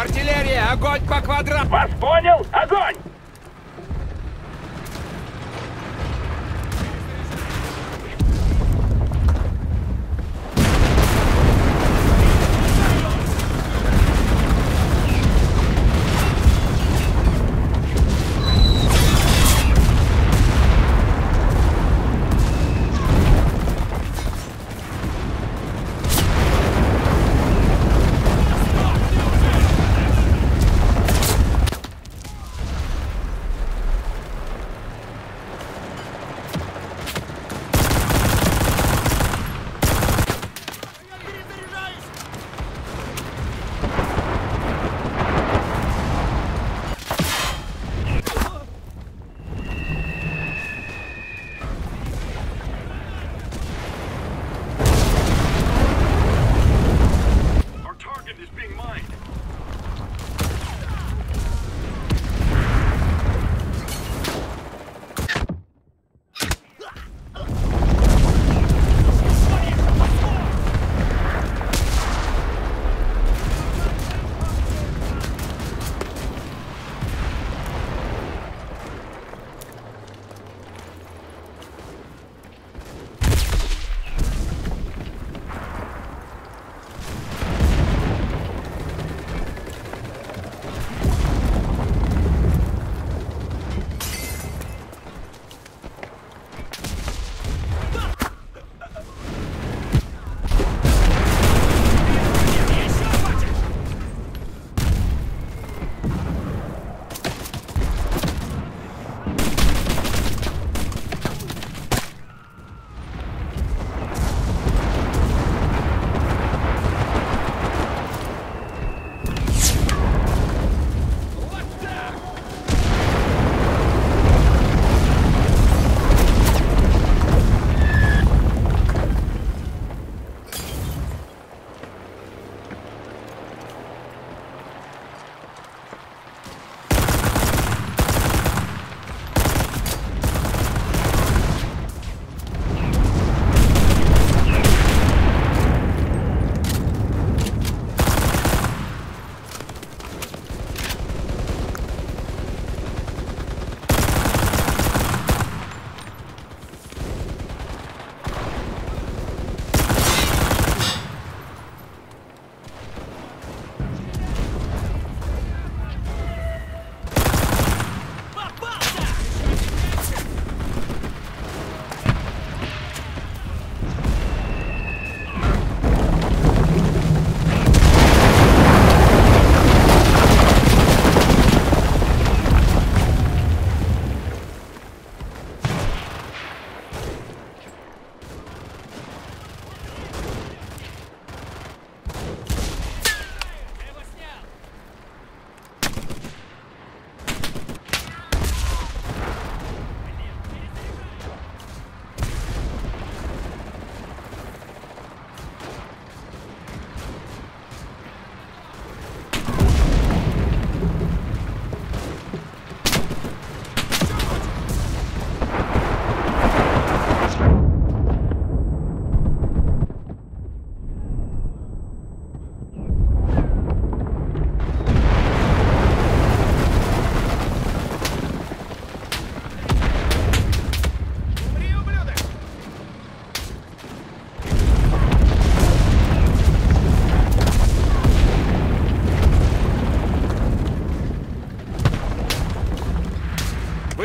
Артиллерия, огонь по квадрату! Вас понял? Огонь!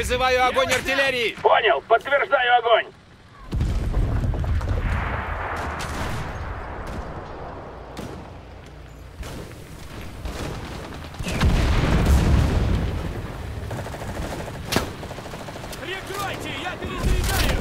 Вызываю огонь артиллерии! Понял! Подтверждаю огонь! Прикройте! Я передвигаю!